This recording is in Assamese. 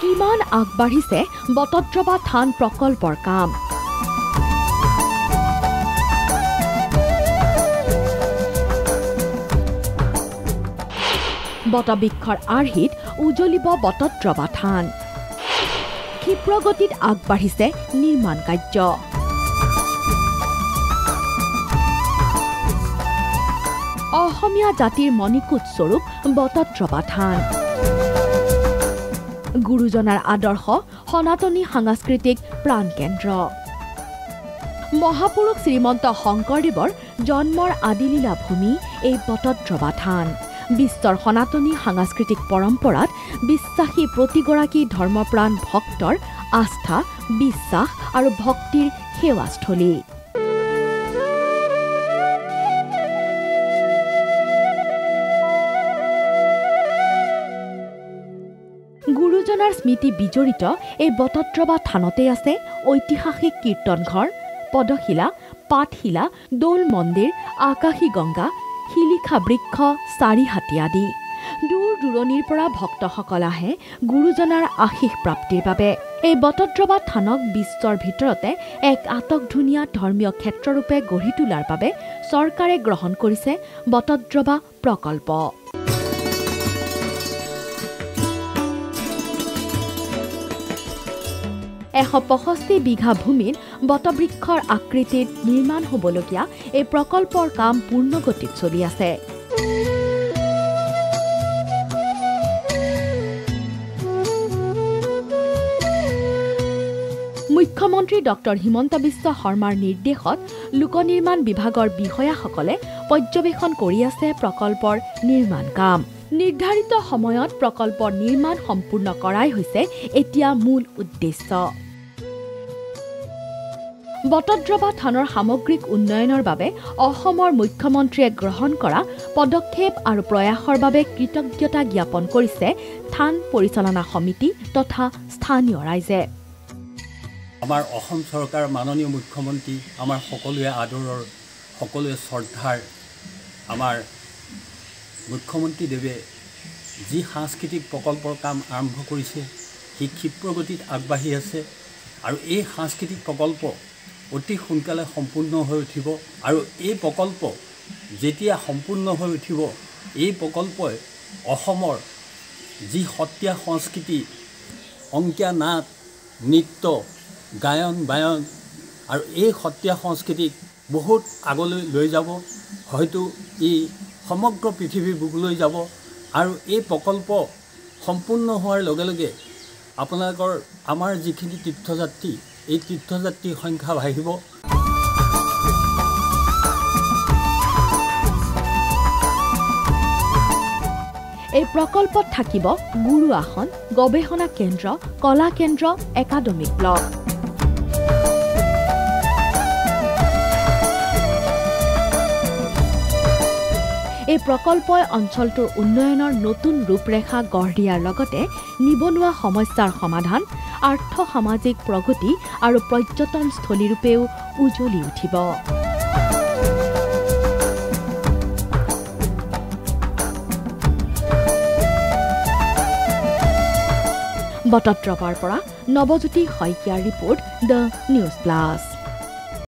কিমান আগবাঢ়িছে বটদ্ৰৱা থান প্ৰকল্পৰ কাম? বটবৃক্ষৰ আৰ্হিত উজলিব বটদ্ৰৱা থান। ক্ষীপ্ৰগতিত আগবাঢ়িছে নিৰ্মাণ কাৰ্য। অসমীয়া জাতিৰ মণিকোট স্বৰূপ বটদ্ৰৱা থান। গুৰুজনাৰ আদৰ্শ সনাতনী সাংস্কৃতিক প্ৰাণকেন্দ্ৰ মহাপুৰুষ শ্ৰীমন্ত শংকৰদেৱৰ জন্মৰ আদিলীলা ভূমি এই বটদ্ৰৱা থান বিশ্বৰ সনাতনী সাংস্কৃতিক পৰম্পৰাত বিশ্বাসী প্ৰতিগৰাকী ধৰ্মপ্ৰাণ ভক্তৰ আস্থা বিশ্বাস আৰু ভক্তিৰ সেৱাস্থলী। গুৰুজনাৰ স্মৃতি বিজড়িত এই বটদ্ৰৱা থানতে আছে ঐতিহাসিক কীৰ্তনঘৰ পদশিলা পাঠশিলা দৌল মন্দিৰ আকাশী গংগা শিলিখা বৃক্ষ চাৰিহাতী আদি। দূৰ দূৰণিৰ পৰা ভক্তসকল আহে গুৰুজনাৰ আশীষ প্ৰাপ্তিৰ বাবে। এই বটদ্ৰৱা থানক বিশ্বৰ ভিতৰতে এক আটকধুনীয়া ধৰ্মীয় ক্ষেত্ৰৰূপে গঢ়ি তোলাৰ বাবে চৰকাৰে গ্ৰহণ কৰিছে বটদ্ৰৱা প্ৰকল্প। এশ পঁষষ্ঠি বিঘা ভূমিত বটবৃক্ষৰ আকৃতিত নিৰ্মাণ হ'বলগীয়া এই প্ৰকল্পৰ কাম পূৰ্ণগতিত চলি আছে। মুখ্যমন্ত্ৰী ডক্টৰ হিমন্ত বিশ্ব শৰ্মাৰ নিৰ্দেশত লোক নিৰ্মাণ বিভাগৰ বিষয়াসকলে পৰ্যবেক্ষণ কৰি আছে প্ৰকল্পৰ নিৰ্মাণ কাম। নিৰ্ধাৰিত সময়ত প্ৰকল্পৰ নিৰ্মাণ সম্পূৰ্ণ কৰাই হৈছে এতিয়া মূল উদ্দেশ্য। বটদ্ৰৱা থানৰ সামগ্ৰিক উন্নয়নৰ বাবে অসমৰ মুখ্যমন্ত্ৰীয়ে গ্ৰহণ কৰা পদক্ষেপ আৰু প্ৰয়াসৰ বাবে কৃতজ্ঞতা জ্ঞাপন কৰিছে থান পৰিচালনা সমিতি তথা স্থানীয় ৰাইজে। আমাৰ অসম চৰকাৰ মাননীয় মুখ্যমন্ত্ৰী আমাৰ সকলোৱে আদৰৰ সকলোৱে শ্ৰদ্ধাৰ আমাৰ মুখ্যমন্ত্ৰীদেৱে যি সাংস্কৃতিক প্ৰকল্পৰ কাম আৰম্ভ কৰিছে সি ক্ষীপ্ৰগতিত আগবাঢ়ি আছে আৰু এই সাংস্কৃতিক প্ৰকল্প অতি সোনকালে সম্পূৰ্ণ হৈ উঠিব। আৰু এই প্ৰকল্প যেতিয়া সম্পূৰ্ণ হৈ উঠিব এই প্ৰকল্পই অসমৰ যি সত্ৰীয়া সংস্কৃতি অংকীয়া নাট নৃত্য গায়ন বায়ন আৰু এই সত্ৰীয়া সংস্কৃতিক বহুত আগলৈ লৈ যাব। হয়তো ই সমগ্ৰ পৃথিৱীৰ বুকুলৈ যাব। আৰু এই প্ৰকল্প সম্পূৰ্ণ হোৱাৰ লগে লগে আপোনালোকৰ আমাৰ যিখিনি তীৰ্থযাত্ৰী এই তীৰ্থযাত্ৰীৰ সংখ্যা বাঢ়িব। এই প্ৰকল্পত থাকিব গুৰু আসন গৱেষণা কেন্দ্ৰ কলা কেন্দ্ৰ একাডেমিক ব্লক। এই প্ৰকল্পই অঞ্চলটোৰ উন্নয়নৰ নতুন ৰূপৰেখা গঢ় দিয়াৰ লগতে নিবনুৱা সমস্যাৰ সমাধান আৰ্থ সামাজিক প্ৰগতি আৰু পৰ্যটনস্থলীৰূপেও উজ্বলি উঠিব। বটদ্ৰৱাৰ পৰা নৱজ্যোতি শইকীয়াৰ ৰিপৰ্ট দ্য নিউজ প্লাছ।